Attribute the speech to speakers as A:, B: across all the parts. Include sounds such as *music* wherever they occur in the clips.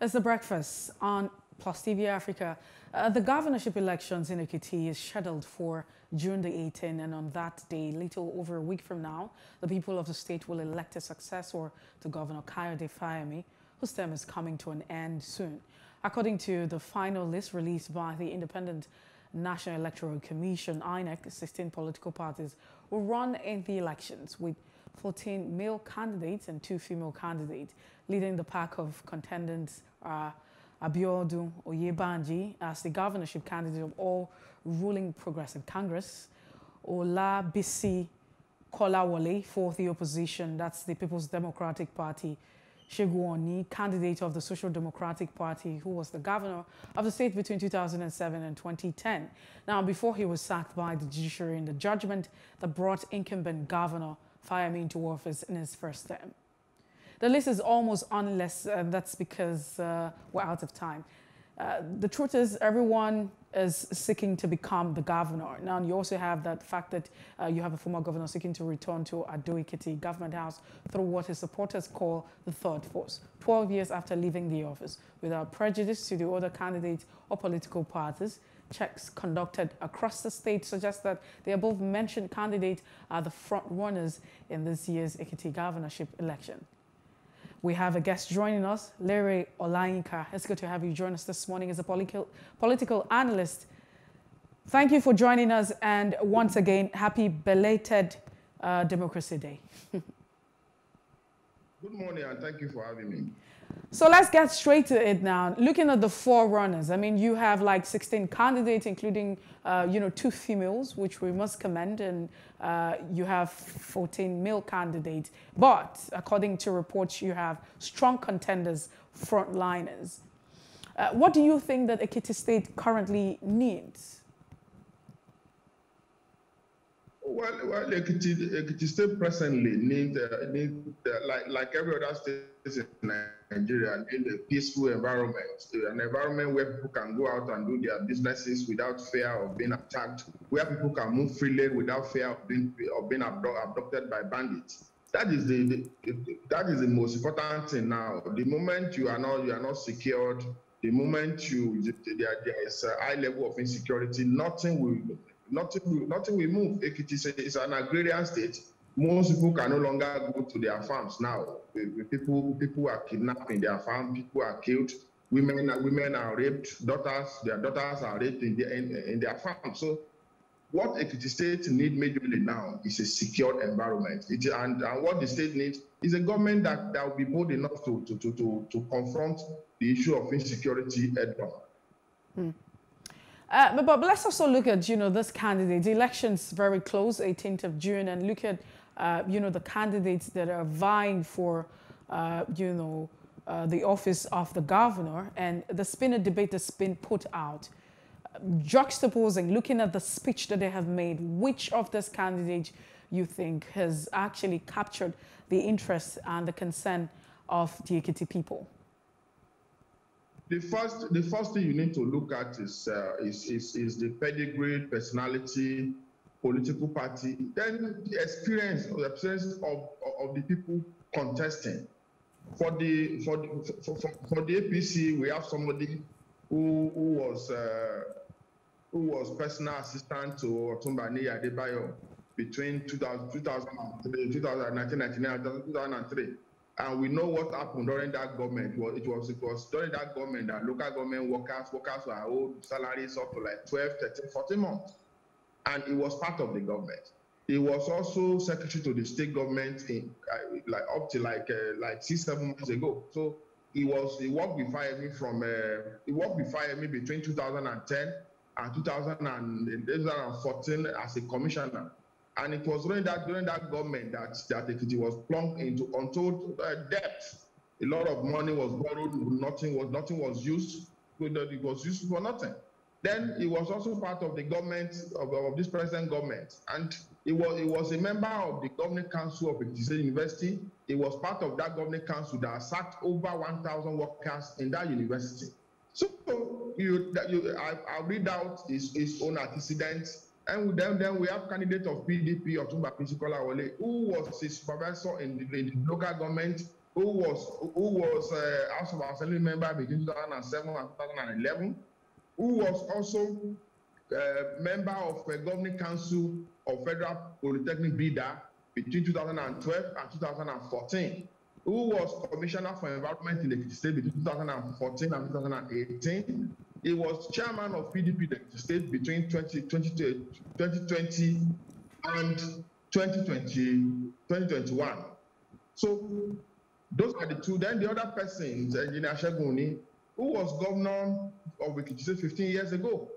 A: It's the breakfast on Plus TV Africa. Uh, the governorship elections in Ekiti is scheduled for June the 18th, and on that day, little over a week from now, the people of the state will elect a successor to Governor Kayode Fayemi, whose term is coming to an end soon. According to the final list released by the Independent National Electoral Commission, INEC, 16 political parties will run in the elections with 14 male candidates and two female candidates. Leading the pack of contenders are Abiodun Oyebanji as the governorship candidate of all ruling Progressive Congress, Ola Bisi Kolawole for the opposition, that's the People's Democratic Party, Segun Oni, candidate of the Social Democratic Party, who was the governor of the state between 2007 and 2010. Now, before he was sacked by the judiciary in the judgment that brought incumbent governor Fayemi into office in his first term. The list is almost unless uh, that's because uh, we're out of time. Uh, the truth is everyone is seeking to become the governor. Now, you also have that fact that uh, you have a former governor seeking to return to Ado-Ekiti government house through what his supporters call the third force, 12 years after leaving the office. Without prejudice to the other candidates or political parties, checks conducted across the state suggest that the above mentioned candidates are the front runners in this year's Ekiti governorship election. We have a guest joining us, Lere Olayinka. It's good to have you join us this morning as a political, political analyst. Thank you for joining us, and once again, happy belated uh, Democracy Day. *laughs*
B: Good morning, and thank you for having me.
A: So let's get straight to it now. Looking at the four runners, I mean, you have like 16 candidates, including, uh, you know, two females, which we must commend, and uh, you have 14 male candidates. But according to reports, you have strong contenders, frontliners. Uh, what do you think that Ekiti State currently needs?
B: Well, well, Ekiti, Ekiti presently needs, uh, need, uh, like, like every other state in Nigeria, need a peaceful environment, an environment where people can go out and do their businesses without fear of being attacked, where people can move freely without fear of being, of being abducted by bandits. That is the, the, that is the most important thing now. The moment you are not you are not secured, the moment you there, there is a high level of insecurity, nothing will nothing nothing will move. Ekiti is an agrarian state. Most people can no longer go to their farms now. People, people are kidnapped in their farm. People are killed. Women, women are raped. Daughters, their daughters are raped in their in, in their farms. So, what Ekiti State need majorly now is a secure environment. It, and, and what the state needs is a government that, that will be bold enough to, to, to, to, to confront the issue of insecurity head on.
A: Hmm. Uh, but, let's also look at, you know, this candidate. The election's very close, 18th of June, and look at, uh, you know, the candidates that are vying for, uh, you know, uh, the office of the governor. And there's been debate that's been put out, juxtaposing, looking at the speech that they have made, which of these candidates you think has actually captured the interest and the concern of the Ekiti people?
B: The first, the first thing you need to look at is, uh, is, is, is the pedigree, personality, political party, then the experience, the experience of, of the people contesting. For the for the, for, for, for the APC, we have somebody who who was uh, who was personal assistant to Otunba Adebayo between 2000, 2003, 1999, 2003. And we know what happened during that government. Well, it was it was during that government that local government workers workers were owed salaries up to like 12, 13, 14 months. And it was part of the government. He was also secretary to the state government in uh, like up to like uh, like six, seven months ago. So he was he worked with Fayemi from uh, he worked with Fayemi between 2010 and 2014 as a commissioner. And it was during that during that government that that Ekiti was plunked into untold uh, debt. A lot of money was borrowed, nothing was nothing was used. It was used for nothing. Then he was also part of the government of, of this present government, and he was he was a member of the governing council of Ekiti University. He was part of that governing council that sacked over 1,000 workers in that university. So you, you I, read out his, his own antecedents and then, then we have candidate of PDP, Otumba Pinsikolawole, who was a supervisor in the, in the local government who was who was uh, House of Assembly member between 2007 and 2011, who was also uh, member of a governing council of Federal Polytechnic Bida between 2012 and 2014, who was commissioner for environment in the state between 2014 and 2018. He was chairman of PDP the state between 2020, 2020 and 2020, 2021. So those are the two. Then the other person, Engineer Segun Oni, who was governor of Ekiti 15 years ago.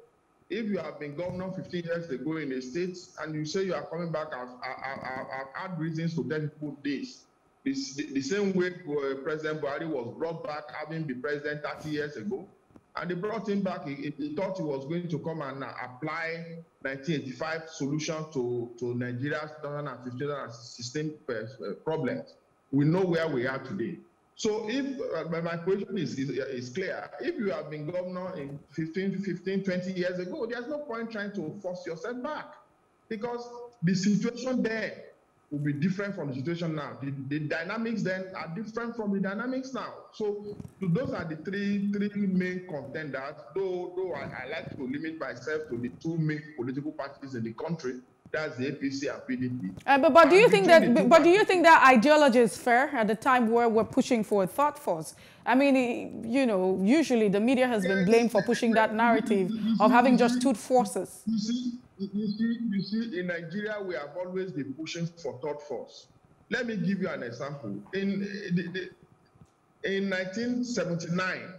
B: If you have been governor 15 years ago in a state and you say you are coming back, I've, I've, had reasons to tell people this. This, the same way uh, President Buhari was brought back having been president 30 years ago, and they brought him back. He, he thought he was going to come and uh, apply 1985 solution to, to Nigeria's 2015 and 16 uh, problems. We know where we are today. So if uh, my question is, is, is clear, if you have been governor in 15, 15, 20 years ago, there's no point trying to force yourself back because the situation there will be different from the situation now. The, the dynamics then are different from the dynamics now. So, so those are the three three main contenders. Though though I, I like to limit myself to the two main political parties in the country. That's the APC and PDP.
A: Uh, but, but do you think that? But, but do you think that ideology is fair at the time where we're pushing for a thought force? I mean, you know, usually the media has been blamed for pushing that narrative of having just two forces.
B: You see, you see, you see, in Nigeria, we have always been pushing for thought force. Let me give you an example. In the, the, in 1979,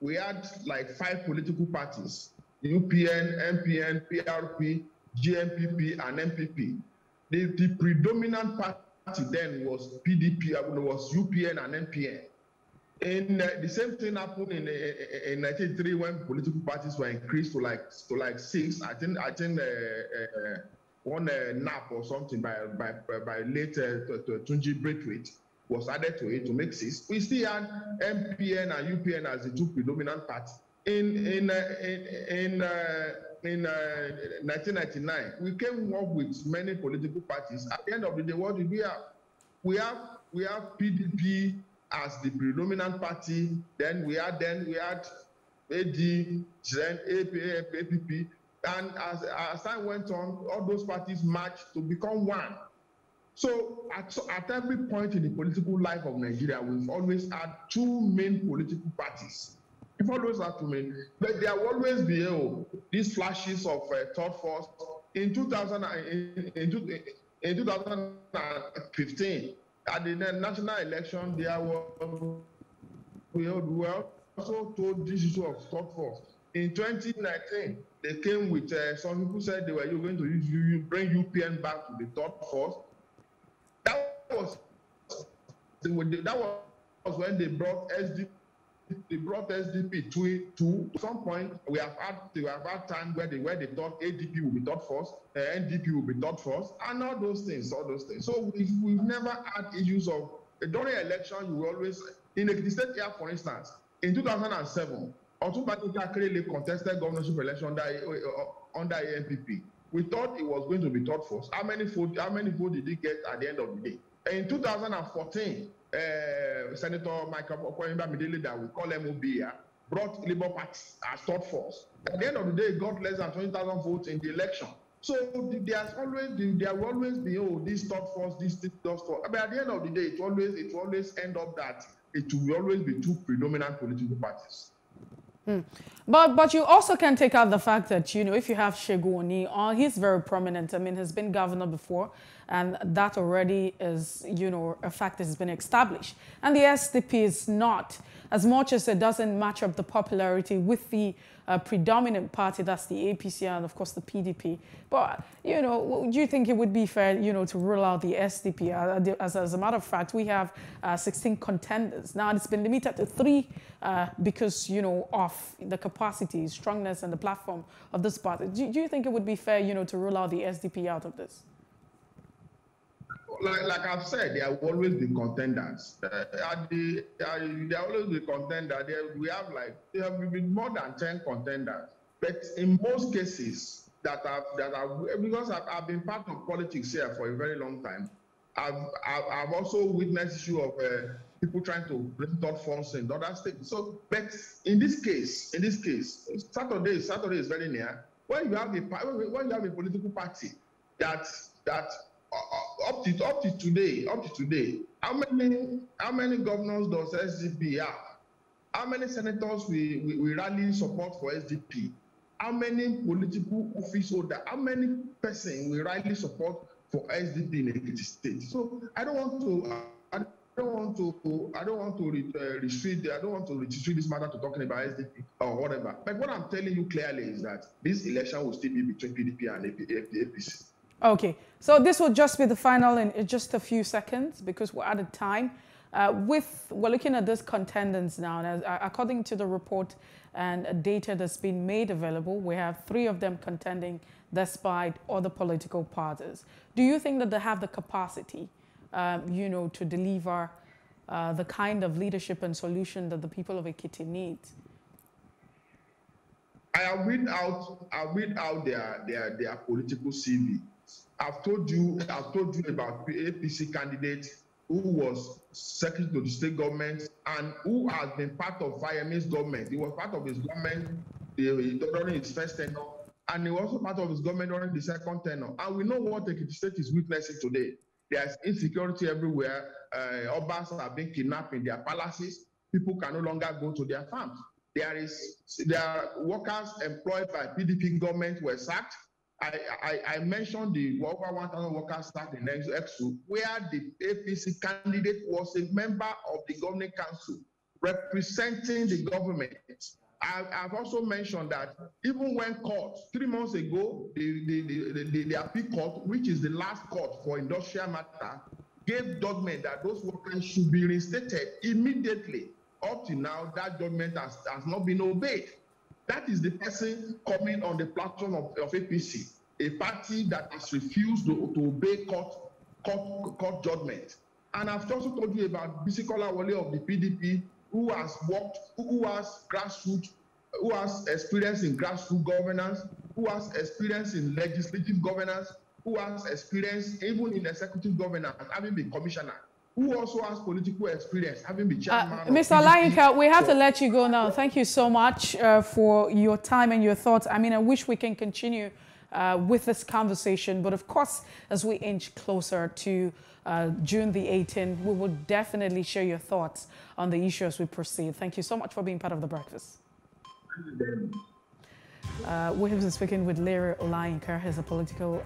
B: we had like five political parties: UPN, MPN, PRP, GNPP, and MPP. The, the predominant party then was PDP, was UPN and MPN. And uh, the same thing happened in uh, in 1983 when political parties were increased to like to like six. I think I think uh, uh, one uh, NAP or something by by by late uh, Tunji Braithwaite was added to it to make six. We still had MPN and UPN as the two predominant parties. In in uh, in in, uh, in uh, 1999, we came up with many political parties. At the end of the day, what did we have? We have we have PDP as the predominant party. Then we had then we had AD, then APP, and as, as time went on, all those parties marched to become one. So at, at every point in the political life of Nigeria, we've always had two main political parties. We've always had two main, but there will always be oh, these flashes of uh, third force. In 2000, in, in, in 2015, at the national election, there was we also told this issue of third force. In 2019, they came with uh, some people said they were you going to use you bring UPN back to the third force. That was that was when they brought SDP they brought SDP to, to some point. We have had we have had time where they where they thought ADP will be third force, uh, NDP will be third force, and all those things, all those things. So we've, we've never had issues of during election. You always in the state here, for instance, in 2007, Otunba Akerele contested governorship election under uh, under ANPP. We thought it was going to be third force. How many votes? How many votes did he get at the end of the day? In 2014 uh, Senator Michael Okoyemba Midele that we call MOB here, brought Labour Party as third force. At the end of the day, got less than 20,000 votes in the election. So there's always there will always be oh this third force, this this third force. But at the end of the day, it always it always end up that it will always be two predominant political parties.
A: Mm. But but you also can take out the fact that you know if you have Segun Oni, uh, he's very prominent. I mean, he's been governor before, and that already is you know a fact that has been established. And the SDP is not as much as it doesn't match up the popularity with the uh, predominant party, that's the APC and of course the PDP. But, you know, do you think it would be fair, you know, to rule out the SDP? Uh, as, as a matter of fact, we have uh, 16 contenders. Now it's been limited to three uh, because, you know, of the capacity, strongness and the platform of this party. Do, do you think it would be fair, you know, to rule out the SDP out of this?
B: Like, like I've said, there will always be contenders. Uh, the, uh, will always be contenders. There, we have like there have been more than ten contenders. But in most cases that have that have because I've, I've been part of politics here for a very long time, I've, I've also witnessed issue of uh, people trying to bring thought funds in other states. So, but in this case, in this case, Saturday, Saturday is very near. When you have a when you have a political party that that up to up to today, up to today, how many how many governors does SDP have? How many senators we, we, we rally support for SDP? How many political office holder? How many person we rally support for SDP in Ekiti State? So I don't want to. I don't want to. I don't want to re, uh, restrict. I don't want to restrict this matter to talking about SDP or whatever. But what I'm telling you clearly is that this election will still be between PDP and APC.
A: Okay, so this will just be the final in just a few seconds because we're out of time. Uh, with we're looking at these contenders now. As, uh, according to the report and data that's been made available, we have three of them contending despite other political parties. Do you think that they have the capacity, um, you know, to deliver uh, the kind of leadership and solution that the people of Ekiti need?
B: I read out. I out their their their political CV. I've told you, I've told you about APC candidate who was secretary to the state government and who has been part of Fayemi's government. He was part of his government during his first tenure, and he was also part of his government during the second tenure. And we know what the state is witnessing today. There's insecurity everywhere. Uh, Obas are being kidnapped in their palaces. People can no longer go to their farms. There is there are workers employed by PDP government were sacked. I, I, I, mentioned the over 1,000 workers start in EXU, where the APC candidate was a member of the governing council representing the government. I, have also mentioned that even when court, three months ago, the, the, the, the, the appeal court, which is the last court for industrial matter, gave judgment that those workers should be reinstated immediately. Up to now, that judgment has, has not been obeyed. That is the person coming on the platform of, of APC, a party that has refused to, to obey court, court, court judgment. And I've also told you about Bisikola Wale of the PDP, who has worked, who has grassroots, who has experience in grassroots governance, who has experience in legislative governance, who has experience even in executive governance, having been commissioner who also has political experience, having been uh, chairman. Uh,
A: Mr. Olayinka, we have to let you go now. Thank you so much uh, for your time and your thoughts. I mean, I wish we can continue uh, with this conversation, but of course, as we inch closer to uh, June the 18th, we will definitely share your thoughts on the issue as we proceed. Thank you so much for being part of the breakfast. Uh, we have been speaking with Lere Olayinka. He's a political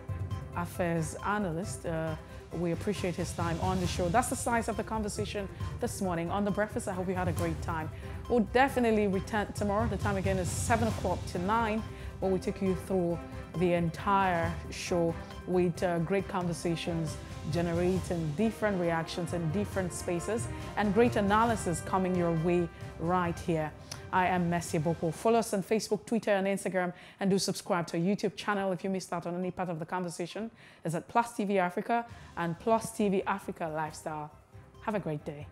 A: affairs analyst. We appreciate his time on the show. That's the size of the conversation this morning on The Breakfast. I hope you had a great time. We'll definitely return tomorrow. The time again is 7 o'clock to 9, where we take you through the entire show with uh, great conversations generating different reactions in different spaces and great analysis coming your way right here. I am Mercy Ebokpo. Follow us on Facebook, Twitter, and Instagram, and do subscribe to our YouTube channel if you missed out on any part of the conversation. It's at Plus TV Africa and Plus TV Africa Lifestyle. Have a great day.